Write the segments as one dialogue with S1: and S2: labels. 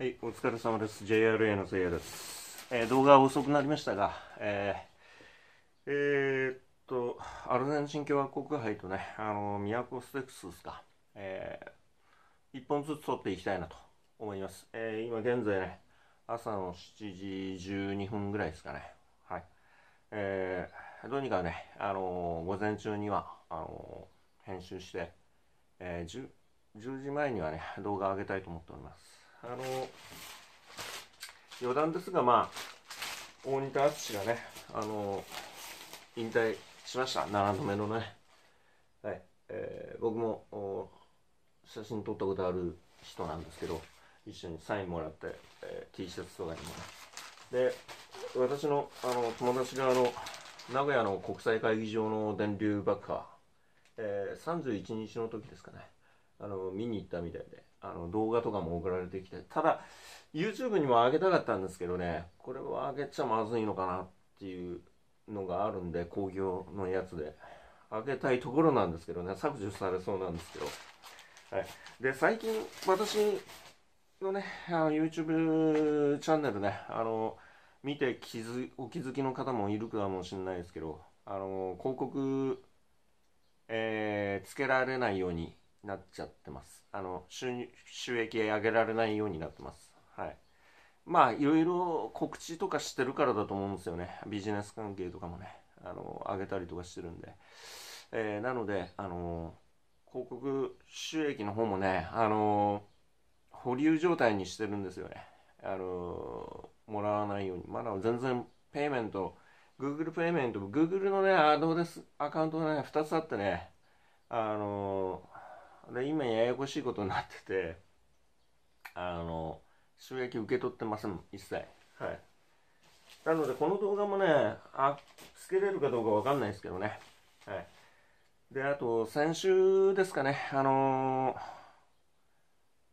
S1: はい、お疲れ様です。JRA のせいです。えー、動画は遅くなりましたが、えー、えー、っと、アルゼンチン共和国杯とね、あの、都ステックスですか、えー、一本ずつ撮っていきたいなと思います。えー、今現在ね、朝の7時12分ぐらいですかね。はい。えー、どうにかね、あの午前中には、あの編集して、えー、10, 10時前にはね、動画を上げたいと思っております。あの余談ですがまあ大仁田淳がねあの引退しました。7度目のね。はい、えー、僕も写真撮ったことある人なんですけど一緒にサインもらって、えー、T シャツとかにもね。で私のあの友達があの名古屋の国際会議場の電流爆破、えー、31日の時ですかね。あの見に行ったみたいで。あの動画とかも送られてきてただ YouTube にも上げたかったんですけどねこれは上げちゃまずいのかなっていうのがあるんで興行のやつで。上げたいところなんですけどね削除されそうなんですけど、はい、で最近私のねあの YouTube チャンネルねあの見て気づお気づきの方もいるかもしれないですけどあの広告、えー、つけられないようになっちゃってますあの収収益上げられないようになってます。はい。まあいろいろ告知とかしてるからだと思うんですよね。ビジネス関係とかもね、あの上げたりとかしてるんで。えー、なので、あの広告収益の方もね、あの保留状態にしてるんですよね。あのもらわないように。まだ全然ペイメント、Google ペイメント、Google のね、アドレスアカウントがね、2つあってね、あので今ややこしいことになっててあの収益受け取ってません一切。はい。なのでこの動画もねあつけれるかどうかわかんないですけどね。はい。であと先週ですかねあの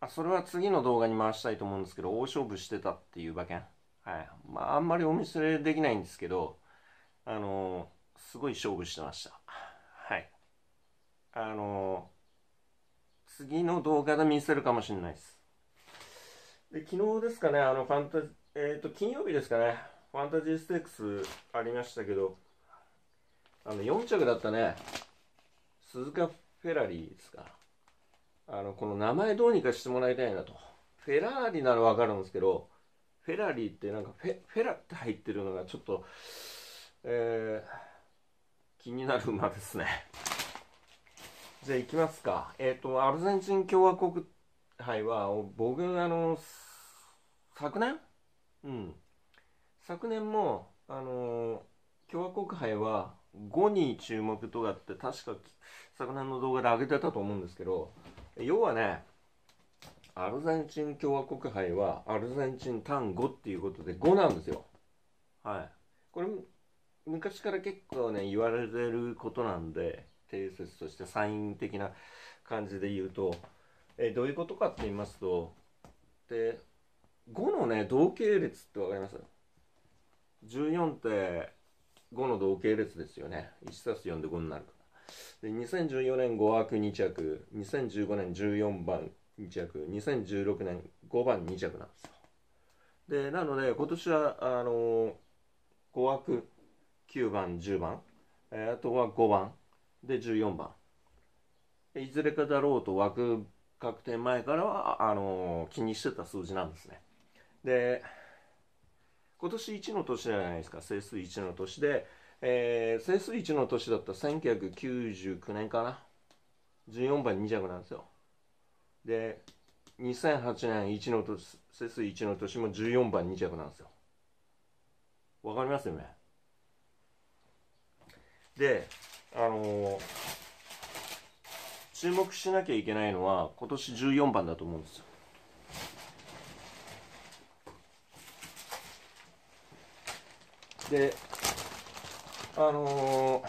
S1: ー、あそれは次の動画に回したいと思うんですけど大勝負してたっていう馬券。はい。まああんまりお見せできないんですけどあのー、すごい勝負してました。はい。あのー次の動画で見せるかもしれないです。で、昨日ですかね、あの、ファンタジ、えっ、ー、と、金曜日ですかね、ファンタジーステークスありましたけど、あの、4着だったね、鈴鹿フェラリーですか。あの、この名前どうにかしてもらいたいなと。フェラーリならわかるんですけど、フェラリーってなんかフェフェラって入ってるのがちょっと、えー、気になる馬ですね。じゃあ行きますか。えっ、ー、と、アルゼンチン共和国杯は、僕、あの、昨年？うん。昨年も、あの、共和国杯は5に注目とかって確か昨年の動画で上げてたと思うんですけど、要はね、アルゼンチン共和国杯はアルゼンチン単5っていうことで5なんですよ。はい。これ、昔から結構ね、言われてることなんで、定説としてサイン的な感じで言うと、えどういうことかって言いますとで5のね同系列って分かります ?14 って5の同系列ですよね。1+4 で5になるから。で2014年5枠2着2015年14番2着2016年5番2着なんですよ。でなので今年はあのー、5枠9番10番、えー、あとは5番。で14番。いずれかだろうと枠確定前からはあのー、気にしてた数字なんですね。で今年1の年じゃないですか。整数1の年で、えー、整数1の年だった1999年かな。14番2着なんですよ。で2008年1の年整数1の年も14番2着なんですよ。わかりますよね？であの、注目しなきゃいけないのは今年14番だと思うんですよ。であのー、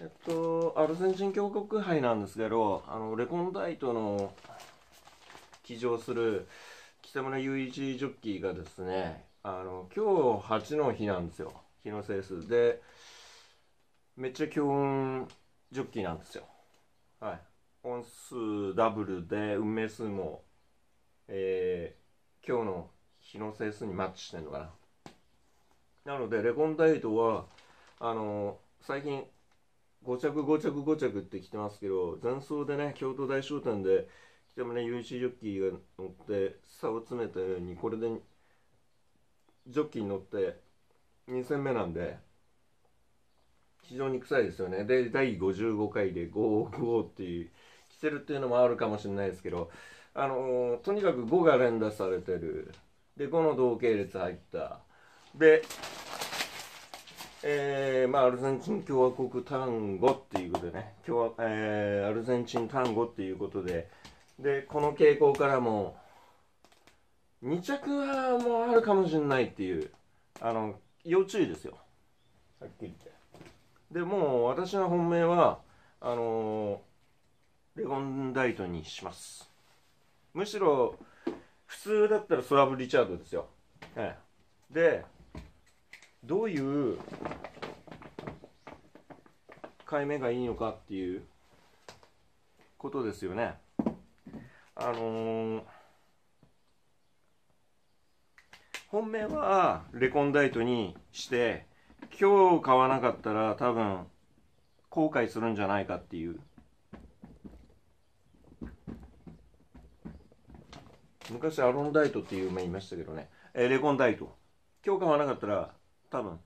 S1: えっとアルゼンチン共和国杯なんですけどあのレコンダイトの騎乗する北村雄一ジョッキーがですねあの今日8の日なんですよ日の整数でめっちゃ強運ジョッキーなんですよはい。本数ダブルで運命数も、えー、今日の日の整数にマッチしてんのかな。なので、レコンダイトは、あの、最近、5着5着5着って来てますけど、前走でね、京都大商店で、来てもね、UC ジョッキーが乗って、差を詰めたように、これで、ジョッキーに乗って、2戦目なんで、非常に臭いですよね。で、第55回で55っていう、来てるっていうのもあるかもしれないですけど、あのー、とにかく5が連打されてる。で、5の同系列入った。で、えー、まあ、アルゼンチン共和国単語っていうことでね、共和えー、アルゼンチン単語っていうことで、で、この傾向からも、2着はもうあるかもしれないっていう、あの、要注意ですよ。はっきり言って。でもう私の本命はあのー、レゴンダイトにしますむしろ普通だったらスワブ・リチャードですよ、ええ、でどういう買い目がいいのかっていうことですよねあのー、本命はレコンダイトにして今日買わなかったら多分後悔するんじゃないかっていう。昔アロンダイトっていう馬いましたけどね、えー、レコンダイト。今日買わなかったら多分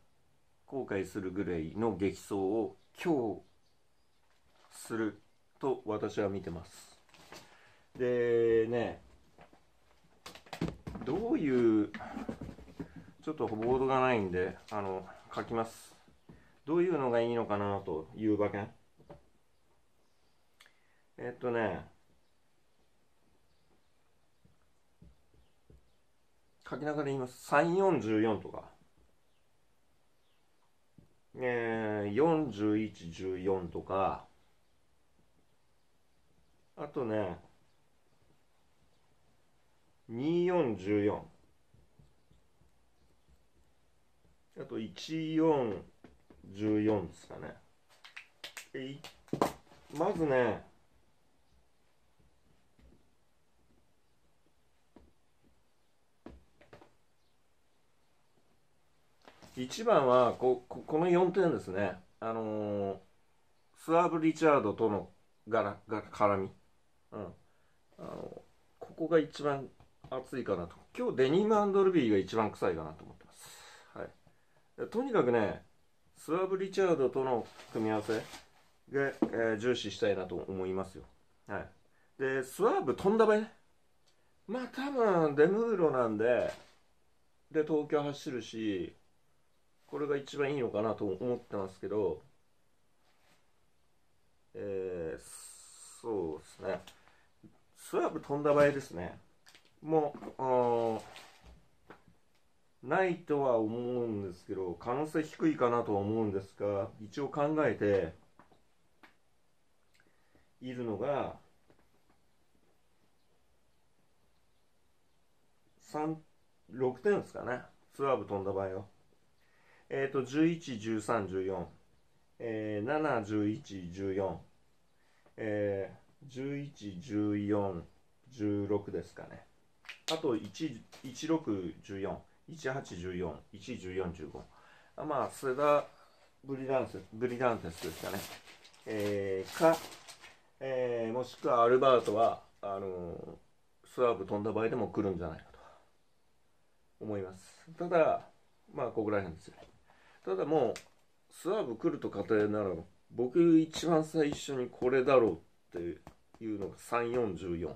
S1: 後悔するぐらいの激走を今日すると私は見てます。でねどういうちょっとボードがないんであの書きます。どういうのがいいのかなという馬券。えっとね、書きながら言います。3、4、14とか。えー、41、14とか。あとね、2、4、14。あと1414ですかね。まずね1番はこここの4点ですね。あのー、スワーブ・リチャードとのがらが絡み、うん、あのここが一番熱いかなと。今日デニム・アンドルビーが一番臭いかなと思って。とにかくねスワブ・リチャードとの組み合わせが、えー、重視したいなと思いますよ。はい、でスワブ飛んだ場合ね。まあ多分デムーロなんでで東京走るしこれが一番いいのかなと思ってますけどえー、そうですね。スワブ飛んだ場合ですね。もうないとは思うんですけど可能性低いかなとは思うんですが一応考えているのが3 6点ですかね。スワーブ飛んだ場合は。えっ、ー、と111314えー、71114えー、111416ですかね。あと1、16、14 1814、11415。まあ、スダブリランス、ブリランテスですかね。えー、か、えー、もしくはアルバートは、あの、スワーブ飛んだ場合でも来るんじゃないかと思います。ただ、まあ、ここら辺ですよね。ただもう、スワーブ来ると仮定なら、僕一番最初にこれだろうっていうのが3414。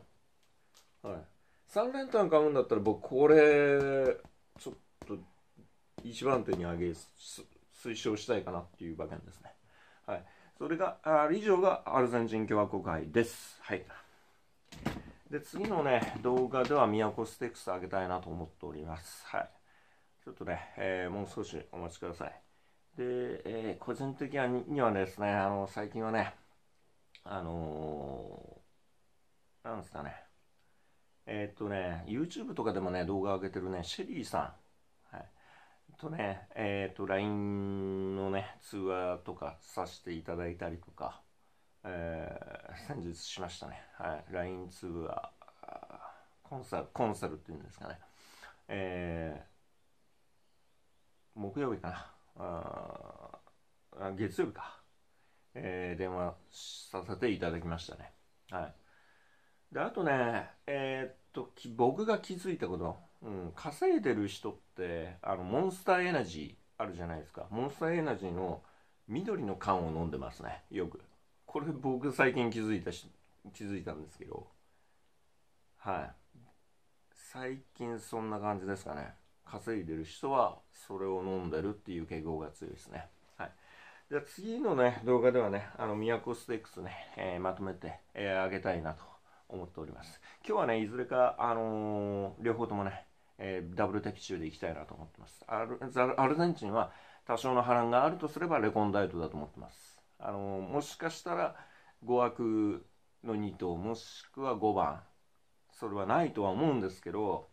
S1: はい。3連単買うんだったら僕これ一番手に上げ推奨したいかなっていう場面ですね。はい。それが、あ以上がアルゼンチン共和国杯です。はい。で、次のね、動画では宮古ステークス上げたいなと思っております。はい。ちょっとね、えー、もう少しお待ちください。で、えー、個人的にはですね、あの、最近はね、あのー、なんですかね、えー、っとね、YouTube とかでもね、動画上げてるね、シェリーさん。とね、えー、っと、LINE のね、通話とかさせていただいたりとか、えー、先日しましたね。はい。LINE ツアー、コンサル、コンサルっていうんですかね。えー、木曜日かな。あ月曜日か。えー、電話させていただきましたね。はい。で、あとね、えー、っと、僕が気づいたこと、うん、稼いでる人って、あの、モンスターエナジーあるじゃないですか。モンスターエナジーの緑の缶を飲んでますね。よく。これ僕最近気づいたし、気づいたんですけど。はい。最近そんな感じですかね。稼いでる人はそれを飲んでるっていう傾向が強いですね。はい。じゃあ次のね、動画ではね、あの、宮古ステークスね、えー、まとめて、えー、あげたいなと思っております。今日はね、いずれか、あのー、両方ともね、えー、ダブル的中でいきたいなと思ってます。アルアルゼンチンは多少の波乱があるとすればレコンダイトだと思ってます。あの、もしかしたら5枠の2頭、もしくは5番、それはないとは思うんですけど、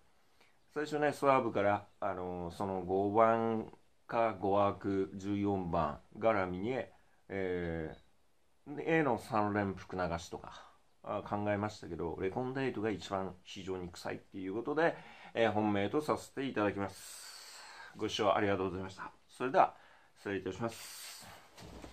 S1: 最初ね、スワーブから、あの、その5番か5枠14番絡みに、えー、A の3連複流しとか考えましたけど、レコンダイトが一番非常に臭いっていうことで、えー、本命とさせていただきます。ご視聴ありがとうございました。それでは、失礼いたします。